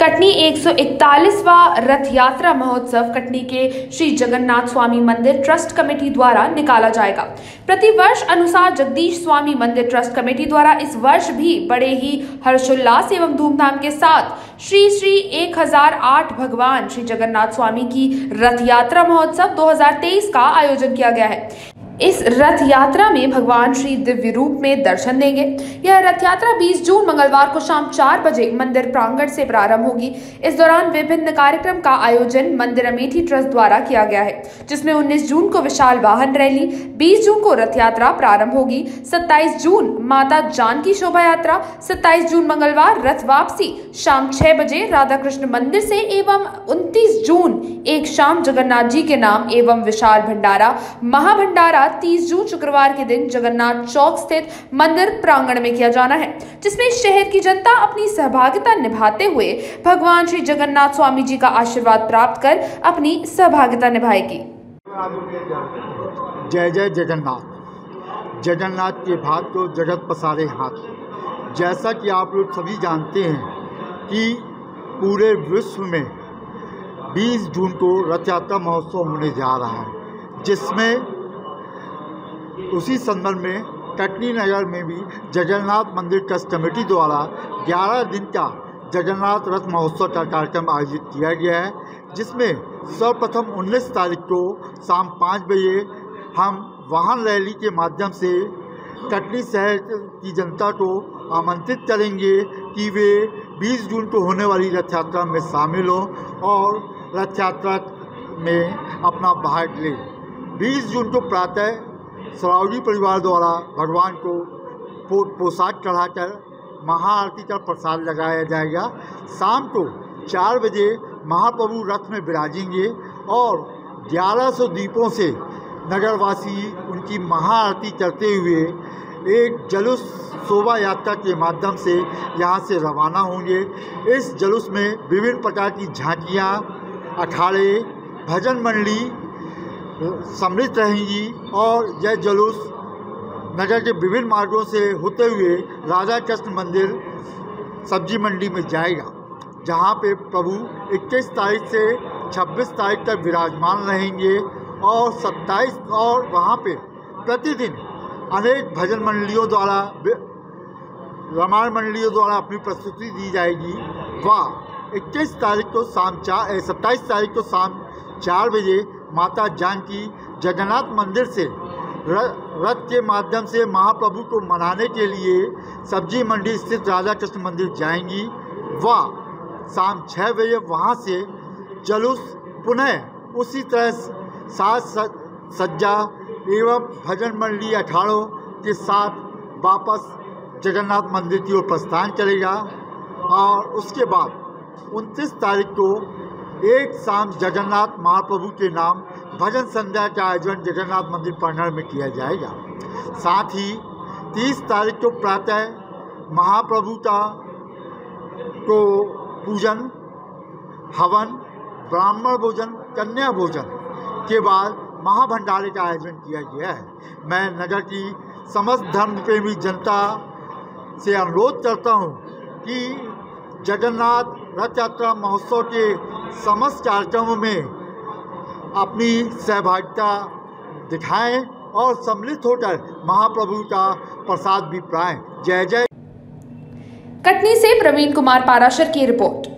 कटनी 141वां रथ यात्रा महोत्सव कटनी के श्री जगन्नाथ स्वामी मंदिर ट्रस्ट कमेटी द्वारा निकाला जाएगा। प्रतिवर्ष अनुसार जगदीश स्वामी मंदिर ट्रस्ट कमेटी द्वारा इस वर्ष भी बड़े ही हर्षोल्लास एवं धूमधाम के साथ श्री श्री 1008 भगवान श्री जगन्नाथ स्वामी की रथ यात्रा महोत्सव 2023 का आयोजन किया गया है। इस रथ यात्रा में भगवान श्री दिव्य रूप में दर्शन देंगे। यह रथ यात्रा 20 जून मंगलवार को शाम चार बजे मंदिर प्रांगण से प्रारंभ होगी। इस दौरान विभिन्न कार्यक्रम का आयोजन मंदिर अमेठी ट्रस्ट द्वारा किया गया है, जिसमें 19 जून को विशाल वाहन रैली 20 जून को रथ यात्रा प्रारंभ होगी। 27 जून माता जानकी शोभा यात्रा 27 जून मंगलवार रथ वापसी, शाम छह बजे राधा कृष्ण मंदिर से एवं उनतीस जून, एक शाम जगन्नाथ जी के नाम एवं विशाल भंडारा, महाभंडारा 30 जून शुक्रवार के दिन जगन्नाथ चौक स्थित मंदिर प्रांगण में किया जाना है, जिसमें शहर की जनता अपनी सहभागिता निभाते हुए भगवान श्री जगन्नाथ स्वामी जी का आशीर्वाद प्राप्त कर अपनी सहभागिता निभाएगी। जय जय जगन्नाथ। जगन्नाथ के भाग को जगत पसारे हाथ। जैसा कि आप लोग सभी जानते हैं कि पूरे विश्व में 20 जून को रथ यात्रा महोत्सव होने जा रहा है, जिसमें उसी संदर्भ में कटनी नगर में भी जगन्नाथ मंदिर ट्रस्ट कमेटी द्वारा 11 दिन का जगन्नाथ रथ महोत्सव का कार्यक्रम आयोजित किया गया है, जिसमें सर्वप्रथम 19 तारीख को शाम पाँच बजे हम वाहन रैली के माध्यम से कटनी शहर की जनता को आमंत्रित करेंगे कि वे 20 जून को होने वाली रथ यात्रा में शामिल हों और रथ यात्रा में अपना भाग लें। 20 जून को प्रातः सरावगी परिवार द्वारा भगवान को पोशाक चढ़ाकर महाआरती का प्रसाद लगाया जाएगा। शाम को चार बजे महाप्रभु रथ में विराजेंगे और 1100 दीपों से नगरवासी उनकी महाआरती करते हुए एक जलूस शोभा यात्रा के माध्यम से यहाँ से रवाना होंगे। इस जुलूस में विभिन्न प्रकार की झांकियाँ, अखाड़े, भजन मंडली सम्मिलित रहेंगी और यह जुलूस नगर के विभिन्न मार्गों से होते हुए राधा कृष्ण मंदिर सब्ज़ी मंडी में जाएगा, जहाँ पे प्रभु 21 तारीख से 26 तारीख तक विराजमान रहेंगे और 27 और वहाँ पे प्रतिदिन अनेक भजन मंडलियों द्वारा रामायण मंडलियों द्वारा अपनी प्रस्तुति दी जाएगी। व 21 तारीख को शाम चार सत्ताईस तारीख को शाम चार बजे माता जानकी जगन्नाथ मंदिर से रथ के माध्यम से महाप्रभु को मनाने के लिए सब्ज़ी मंडी स्थित राधा कृष्ण मंदिर जाएँगी। व शाम छः बजे वहाँ से जलूस पुनः उसी तरह साज सज्जा एवं भजन मंडली अखाड़ों के साथ वापस जगन्नाथ मंदिर की ओर प्रस्थान करेगा और उसके बाद 29 तारीख को एक शाम जगन्नाथ महाप्रभु के नाम भजन संध्या का आयोजन जगन्नाथ मंदिर प्रांगण में किया जाएगा। साथ ही 30 तारीख को प्रातः महाप्रभु का को पूजन, हवन, ब्राह्मण भोजन, कन्या भोजन के बाद महाभंडारे का आयोजन किया गया है। मैं नगर की समस्त धर्म प्रेमी जनता से अनुरोध करता हूँ कि जगन्नाथ रथ यात्रा महोत्सव के समस्त कार्यक्रमों में अपनी सहभागिता दिखाएँ और सम्मिलित होकर महाप्रभु का प्रसाद भी पाए। जय जय। कटनी से प्रवीण कुमार पाराशर की रिपोर्ट।